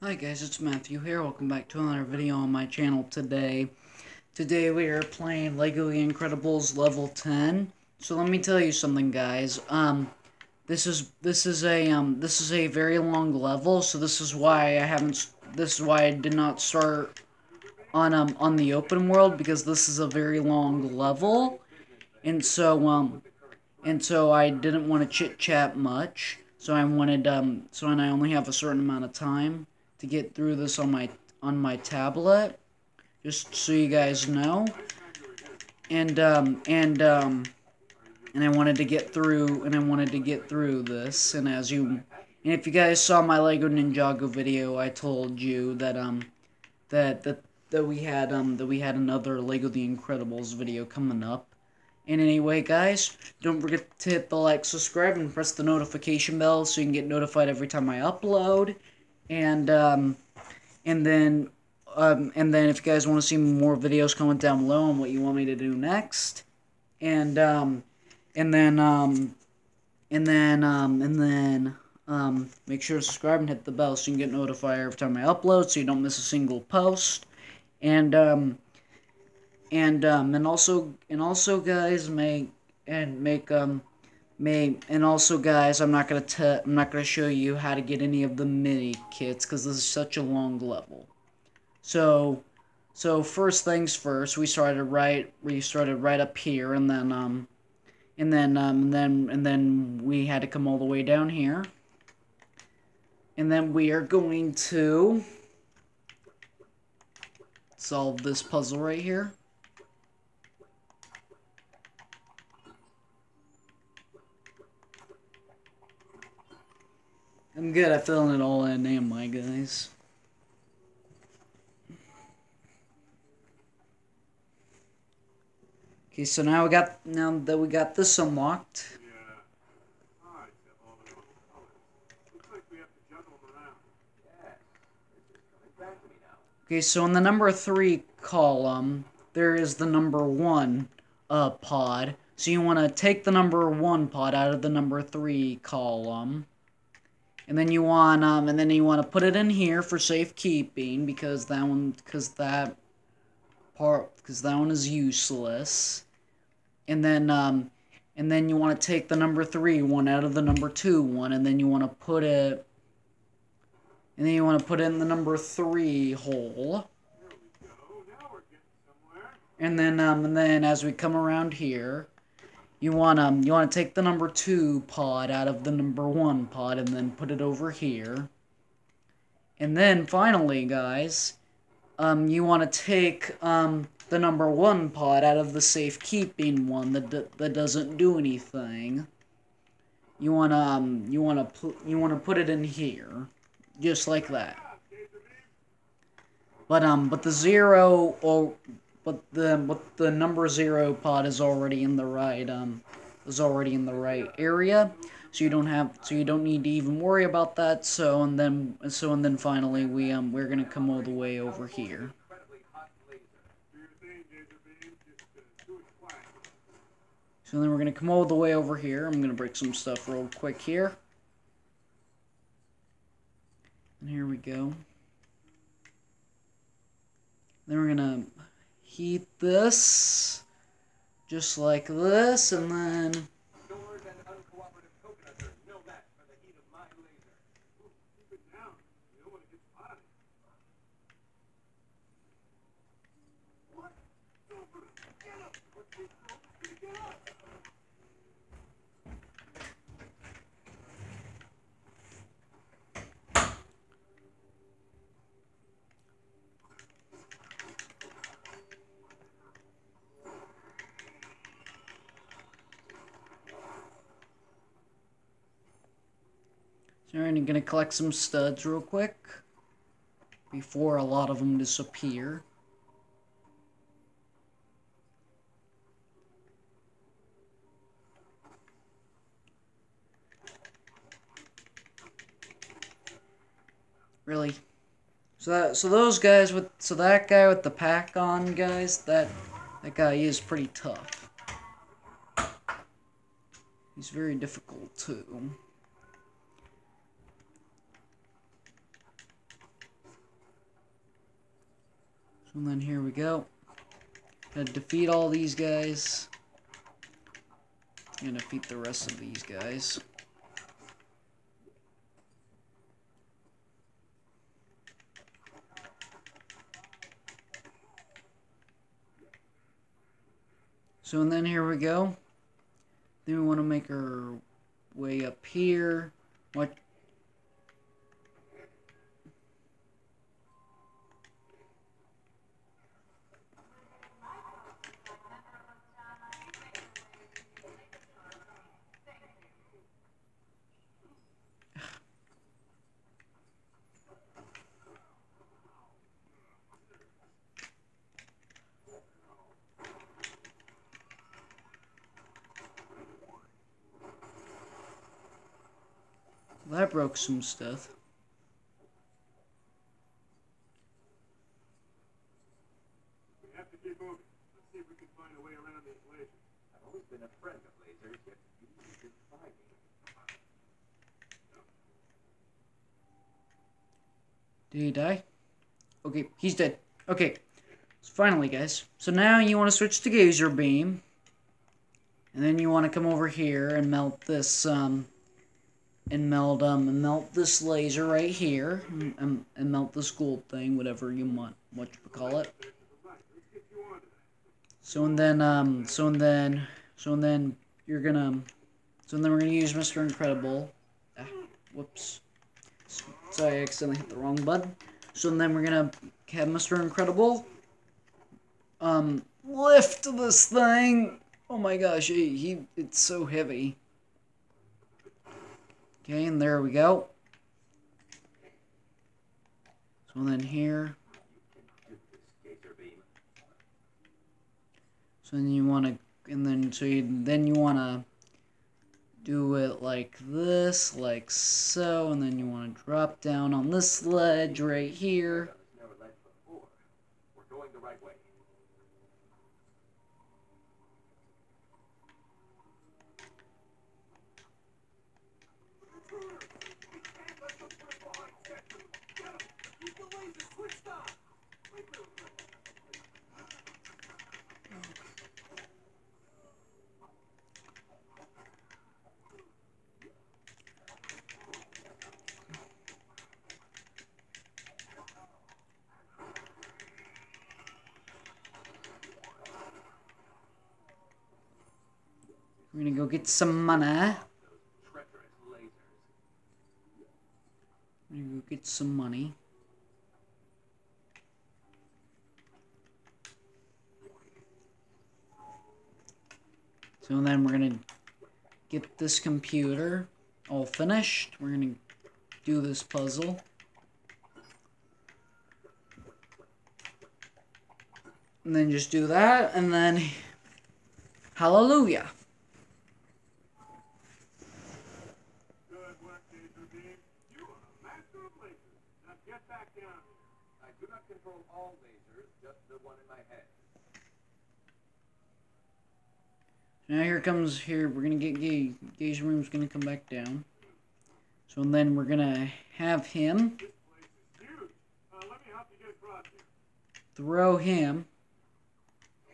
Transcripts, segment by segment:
Hi guys, it's Matthew here. Welcome back to another video on my channel today. Today we are playing Lego The Incredibles level 10. So let me tell you something guys. Um this is this is a um this is a very long level, so this is why I haven't this is why I did not start on um on the open world because this is a very long level. And so um and so I didn't want to chit chat much. So I wanted um so and I only have a certain amount of time to get through this on my on my tablet just so you guys know. And um and um and I wanted to get through and I wanted to get through this. And as you and if you guys saw my Lego Ninjago video I told you that um that that that we had um that we had another Lego The Incredibles video coming up. And anyway, guys, don't forget to hit the like, subscribe, and press the notification bell so you can get notified every time I upload and um, and then um, and then if you guys want to see more videos, comment down below on what you want me to do next, and um, and then um, and then um, and then um, make sure to subscribe and hit the bell so you can get notified every time I upload, so you don't miss a single post, and um, and um, and also and also guys make and make um May and also guys, I'm not gonna tell. I'm not gonna show you how to get any of the mini kits because this is such a long level. So, so first things first, we started right we started right up here, and then um, and then um, and then and then we had to come all the way down here, and then we are going to solve this puzzle right here. I'm good at filling it all in, am I, guys? Okay, so now we got now that we got this unlocked. Okay, so in the number three column, there is the number one uh, pod. So you want to take the number one pod out of the number three column. And then you want um and then you want to put it in here for safekeeping because that one because that part because that one is useless. And then um and then you want to take the number 3 one out of the number 2 one and then you want to put it and then you want to put in the number 3 hole. And then um and then as we come around here you want um you want to take the number two pod out of the number one pod and then put it over here. And then finally, guys, um you want to take um the number one pod out of the safekeeping one that that doesn't do anything. You want to um you want to you want to put it in here, just like that. But um but the zero or but the but the number zero pod is already in the right um is already in the right area. So you don't have so you don't need to even worry about that. So and then so and then finally we um we're gonna come all the way over here. So then we're gonna come all the way over here. I'm gonna break some stuff real quick here. And here we go. Then we're gonna heat this just like this and then I'm gonna collect some studs real quick before a lot of them disappear. Really? So that so those guys with so that guy with the pack on guys that that guy is pretty tough. He's very difficult too. And then here we go. Gotta defeat all these guys. And defeat the rest of these guys. So and then here we go. Then we want to make our way up here. What That broke some stuff. We have to keep moving. Let's see if we can find a way around these lasers. I've always been a friend of lasers, yet you should try me. Did he die? Okay, he's dead. Okay, so finally, guys. So now you want to switch to Gazer Beam. And then you want to come over here and melt this, um, and melt, um, melt this laser right here. And, and, and melt this gold thing, whatever you want, what you call it. So and then, um, so and then, so and then you're gonna, so and then we're gonna use Mr. Incredible. Ah, whoops. Sorry, I accidentally hit the wrong button. So and then we're gonna have Mr. Incredible um lift this thing. Oh my gosh, he, he it's so heavy. Okay, and there we go. So then here, so then you want to, and then so you, then you want to do it like this, like so, and then you want to drop down on this ledge right here. Right We're gonna go get some money. We're gonna go get some money. So then we're gonna get this computer all finished. We're gonna do this puzzle. And then just do that, and then hallelujah. Good work, Laser Beam. You are a master of lasers. Now get back down here. I do not control all lasers, just the one in my head. Now here comes here. We're gonna get Ga- Gage Room's gonna come back down. So then we're gonna have him This place is huge. Uh, let me help you get across here. throw him.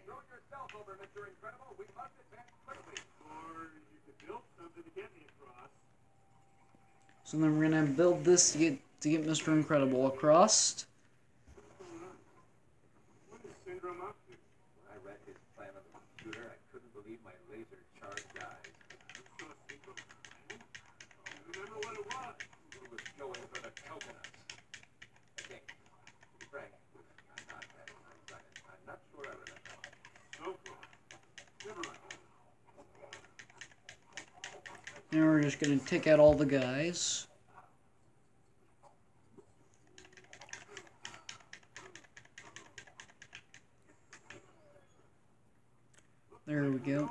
Throw over, Mr. Incredible. We must advance quickly. Or you could build something to get me across. So then we're gonna build this to get to get Mr. Incredible across. What is Syndrome up? When I read his plan on the computer, I couldn't believe my laser charged eyes. So Syndrome plan? I remember what it was. He was going for the coconuts. Okay, to frank, I'm not that excited. I'm not sure I remember. So far. Never mind. Now we're just gonna take out all the guys. There we go.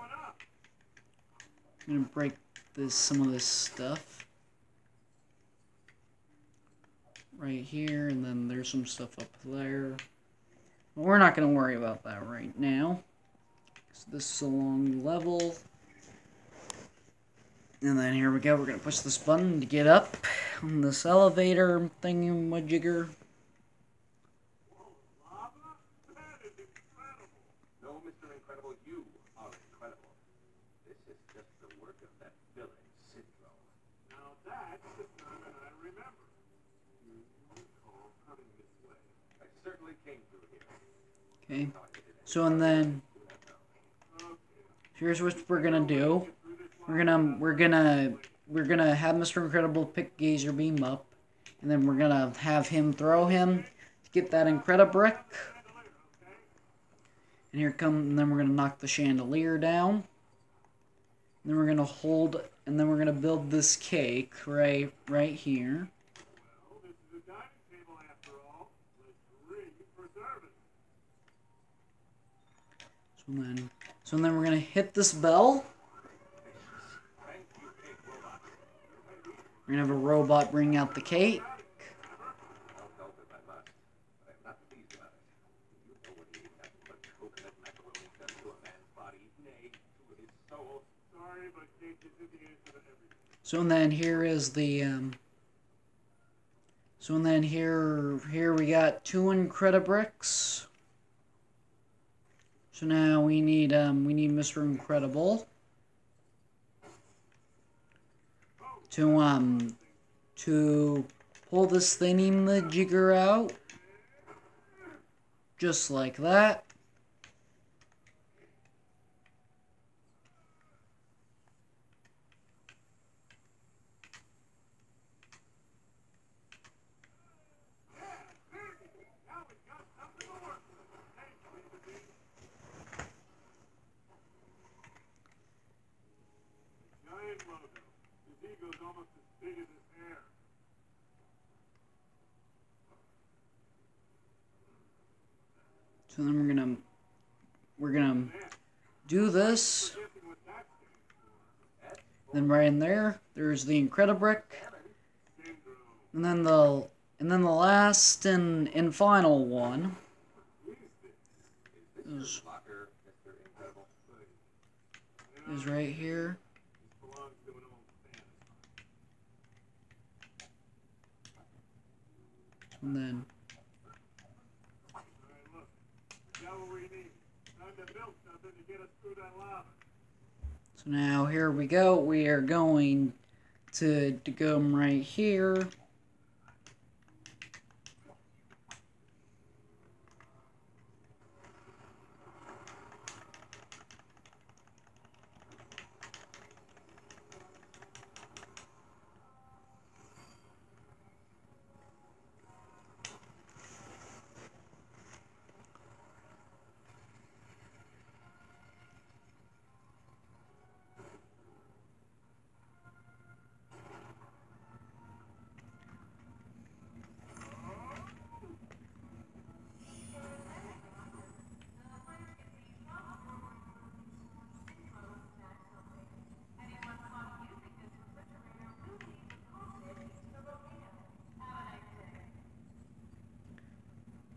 I'm gonna break this some of this stuff. Right here, and then there's some stuff up there. But we're not gonna worry about that right now. So this is a long level. And then here we go, we're gonna push this button to get up on this elevator thingy-majigger. Lava? coming this way. I certainly came through here. Okay. So and then here's what we're gonna do. We're gonna we're gonna we're gonna have Mr. Incredible pick Gazer Beam up, and then we're gonna have him throw him to get that Incredibrick. And here come and then we're gonna knock the chandelier down. And then we're gonna hold and then we're gonna build this cake right right here. Well, this is a dining table after all. Let's re-preserve it. So then so then we're gonna hit this bell. We're gonna have a robot bring out the cake. So and then here is the um So and then here here we got two Incredibricks. So now we need um we need Mr. Incredible to um to pull this thingy the jigger out. Just like that. Now we got something to work with. Thanks, Mr. Bean. Giant logo. His ego's almost as big as his hair. So then we're gonna we're gonna Man, do this. Then right in there, there's the Incredibrick. And then the and then the last and and final one is is, right here. And then All right, look. We got what we need. Time to build something to get us through that lava. So now here we go. We are going to, to go right here.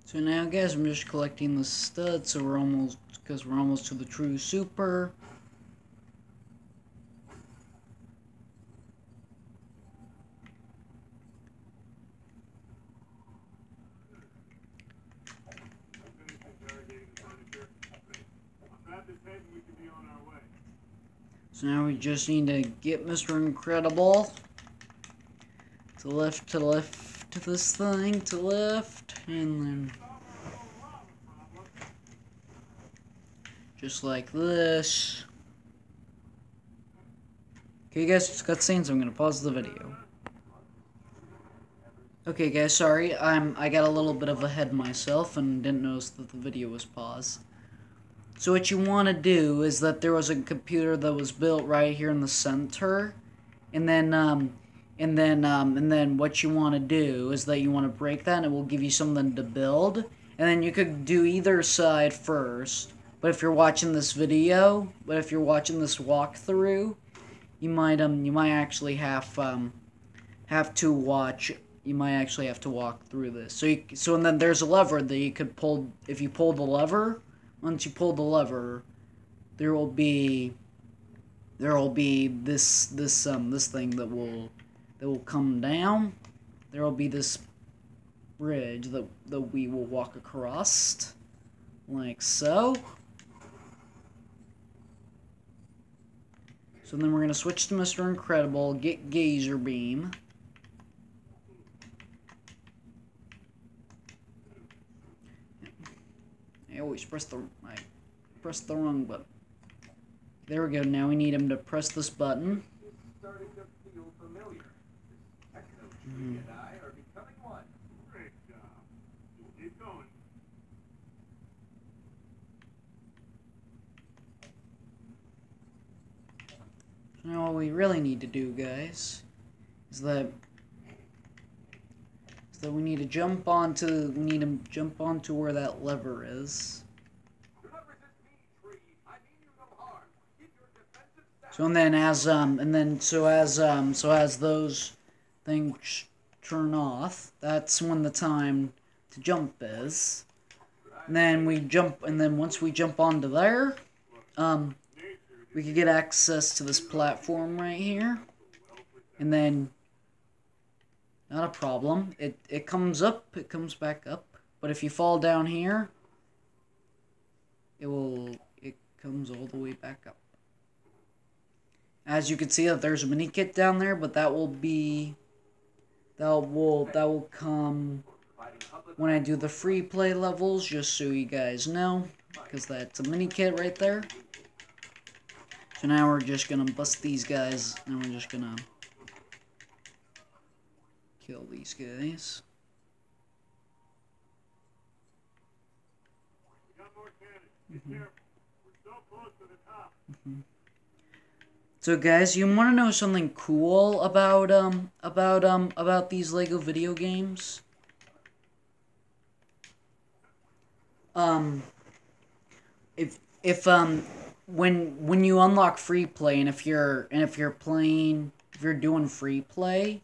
So now, guys, I'm just collecting the studs. So we're almost because we're almost to the true super. So now we just need to get Mr. Incredible to lift to lift this thing to lift and then just like this. Okay guys, it's cutscenes, I'm gonna pause the video. Okay guys, sorry, I'm I got a little bit of ahead myself and didn't notice that the video was paused. So what you want to do is that there was a computer that was built right here in the center, and then um, and then um, and then what you want to do is that you want to break that, and it will give you something to build, and then you could do either side first. But if you're watching this video, but if you're watching this walkthrough, you might um you might actually have um have to watch. You might actually have to walk through this. So you, so and then there's a lever that you could pull. If you pull the lever, once you pull the lever, there will be there will be this this um this thing that will that will come down. There will be this bridge that, that we will walk across, like so. So then we're going to switch to Mr. Incredible, get Gazer Beam. I always press the, I press the wrong button. There we go, now we need him to press this button. Techno tree Mm-hmm. and I are becoming one. Great job. Just keep going. So now what we really need to do, guys, is that is that we need to jump onto we need to jump onto where that lever is. Do not resist me, tree. I mean you no harm. Keep your defensive stance. So and then as um and then so as um so as those things turn off, that's when the time to jump is. And then we jump and then once we jump onto there, um we could get access to this platform right here. And then not a problem. It it comes up, it comes back up. But if you fall down here, it will it comes all the way back up. As you can see that there's a mini kit down there, but that will be that will that will come when I do the free play levels, just so you guys know, because that's a mini kit right there. So now we're just gonna bust these guys, and we're just gonna kill these guys. More cannons. So guys, you want to know something cool about um about um about these Lego video games? Um if if um when when you unlock free play and if you're and if you're playing if you're doing free play,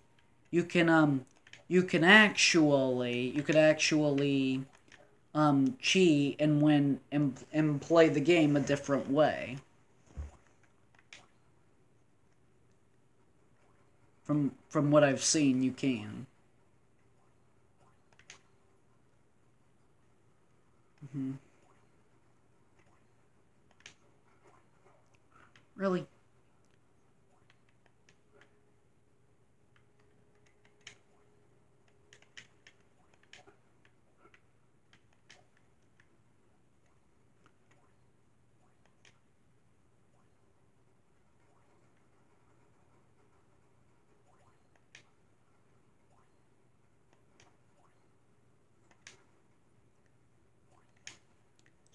you can um you can actually you could actually um cheat and win and, and play the game a different way. From from what I've seen, you can. hmm Really?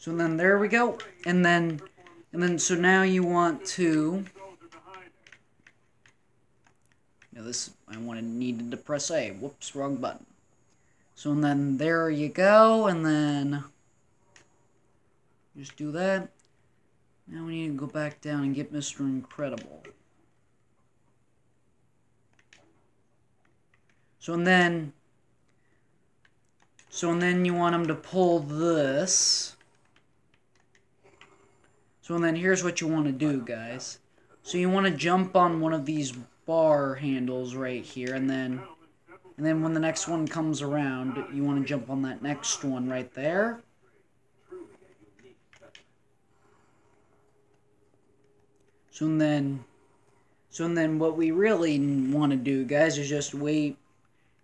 So then there we go. And then and then so now you want to behind this I wanted needed to press A. Whoops, wrong button. So and then there you go, and then just do that. Now we need to go back down and get Mr. Incredible. So and then so and then you want him to pull this. So and then here's what you want to do, guys. So you want to jump on one of these bar handles right here, and then and then when the next one comes around, you want to jump on that next one right there. So and then, so and then what we really want to do, guys, is just wait,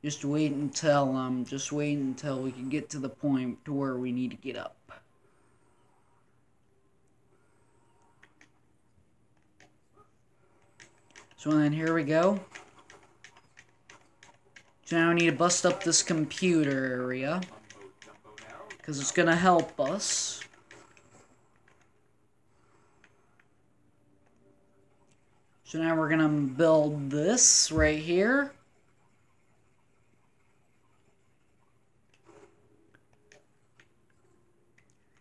just wait until um, just wait until we can get to the point to where we need to get up. So then here we go. So now we need to bust up this computer area. Because it's going to help us. So now we're going to build this right here.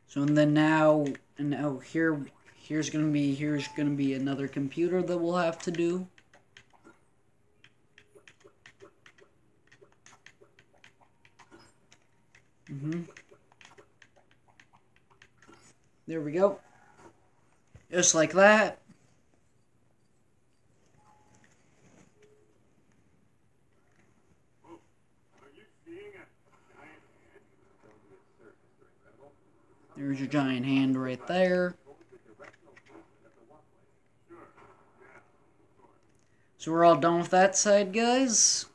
So and then now, and now here, here's gonna be here's gonna be another computer that we'll have to do. Mhm. There we go. Just like that. There's your giant hand right there. So we're all done with that side, guys.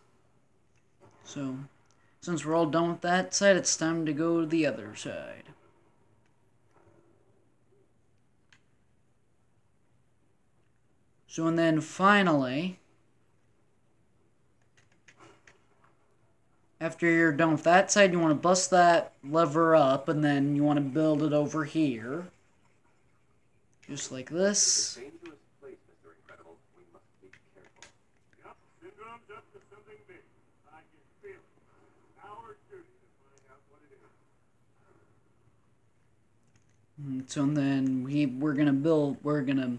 So, since we're all done with that side, it's time to go to the other side. So, and then finally, after you're done with that side, you want to bust that lever up, and then you want to build it over here. Just like this. Mm, so then we we're gonna build we're gonna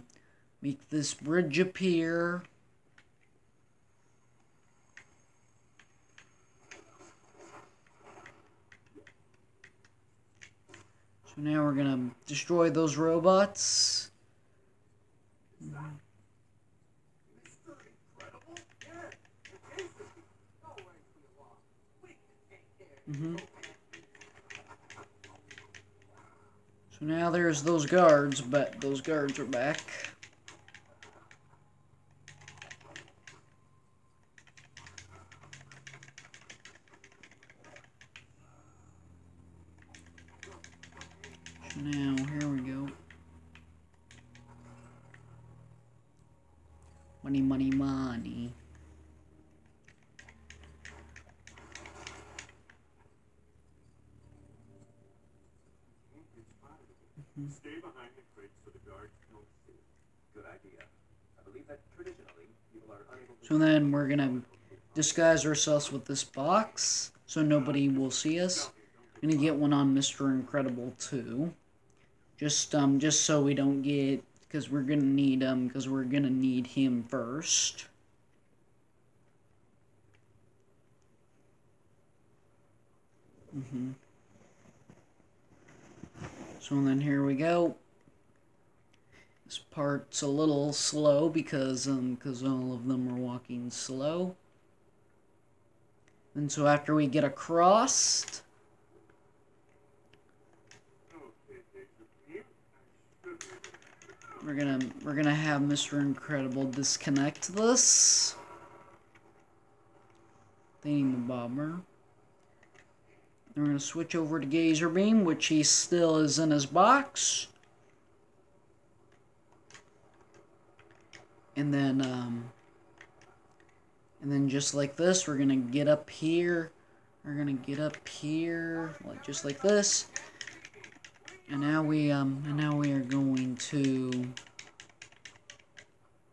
make this bridge appear. So now we're gonna destroy those robots. Mr. Incredible? Yeah, it is. No way we lost. We can take care of hmm So now there's those guards, but those guards are back. So now, here we go. Money, money, money. Stay behind the crates so the guards don't see. Good idea. I believe that traditionally people are unable to. So then we're gonna disguise ourselves with this box so nobody will see us. I'm gonna get one on Mr. Incredible too. Just um just so we don't get because we're gonna need um because we're gonna need him first. Mhm. So then here we go. This part's a little slow because um because all of them are walking slow. And so after we get across, we're gonna we're gonna have Mr. Incredible disconnect this. Thingy-bobber. Then we're gonna switch over to Gazer Beam, which he still is in his box. And then um and then just like this, we're gonna get up here. We're gonna get up here, like just like this. And now we um and now we are going to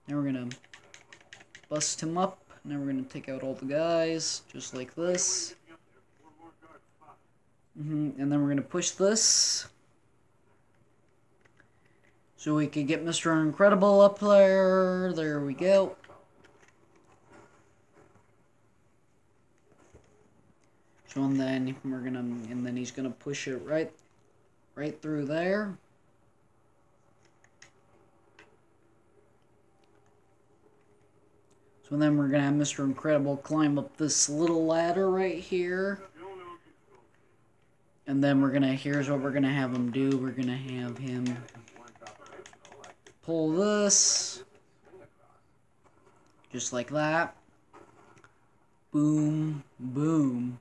now we're gonna bust him up. Now we're gonna take out all the guys, just like this. get up there before more guards spot. Hmm And then we're gonna push this. So we could get Mr. Incredible up there. There we go. So and then we're gonna and then he's gonna push it right right through there. So then we're gonna have Mr. Incredible climb up this little ladder right here. And then we're gonna, here's what we're gonna have him do. We're gonna have him pull this. Just like that. Boom, boom,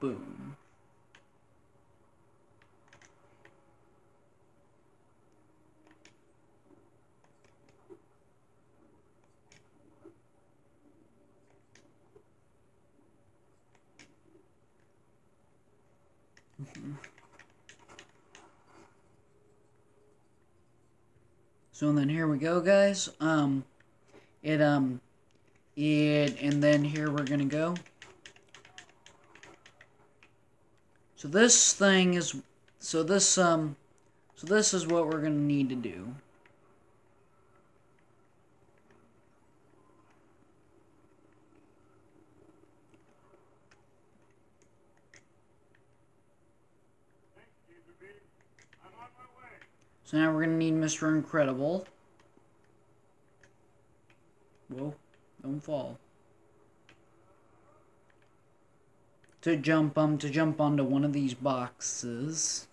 boom. So then here we go, guys. Um, it um, it and then here we're gonna go. So this thing is, so this um, so this is what we're gonna need to do. Thanks, Danger Beam. I'm on my way. So now we're gonna need Mr. Incredible. Whoa, don't fall. To jump um to jump onto one of these boxes.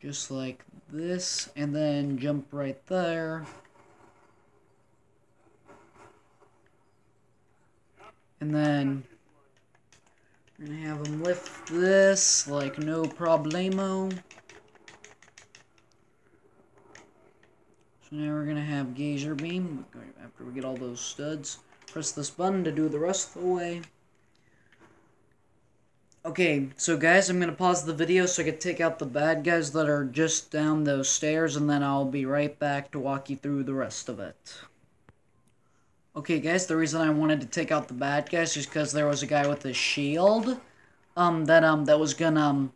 Just like this, and then jump right there. And then we're gonna have them lift this like no problemo. So now we're gonna have Gazer Beam after we get all those studs. Press this button to do the rest of the way. Okay, so guys, I'm gonna pause the video so I can take out the bad guys that are just down those stairs, and then I'll be right back to walk you through the rest of it. Okay, guys, the reason I wanted to take out the bad guys is because there was a guy with a shield, um, that, um, that was gonna, um,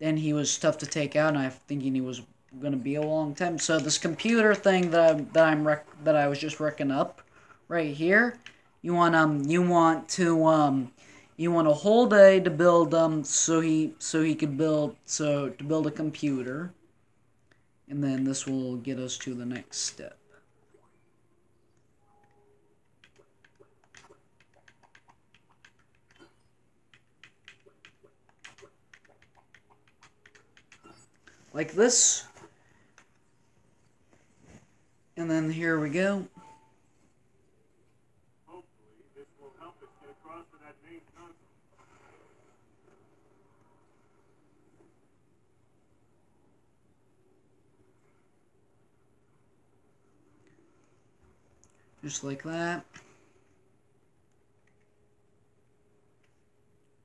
and he was tough to take out, and I'm thinking he was gonna be a long time. So this computer thing that, I, that I'm that I was just wrecking up, right here, you want, um, you want to, um, you want a whole day to build um so he so he could build so to build a computer and then this will get us to the next step like this and then here we go just like that.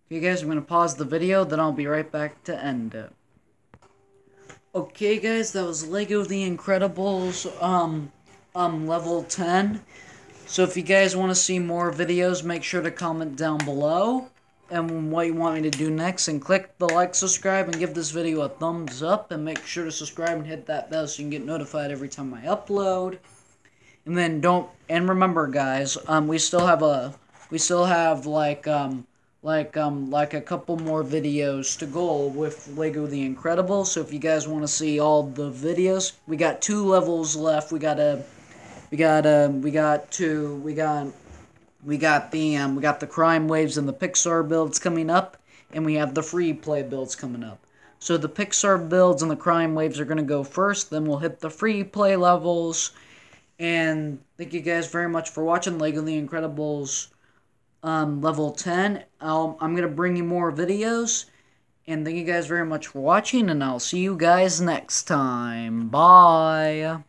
Okay guys, I'm going to pause the video, then I'll be right back to end it. Okay guys, that was Lego The Incredibles, um, um, level 10. So if you guys want to see more videos, make sure to comment down below and what you want me to do next and click the like, subscribe, and give this video a thumbs up and make sure to subscribe and hit that bell so you can get notified every time I upload. And then don't and remember guys, um we still have a we still have like um like um like a couple more videos to go with Lego The Incredibles. So if you guys want to see all the videos, we got two levels left. We got a we got um we got two we got we got the um we got the crime waves and the Pixar builds coming up and we have the free play builds coming up. So the Pixar builds and the crime waves are going to go first, then we'll hit the free play levels and thank you guys very much for watching Lego The Incredibles um, level 10. I'll, I'm going to bring you more videos. And thank you guys very much for watching. And I'll see you guys next time. Bye.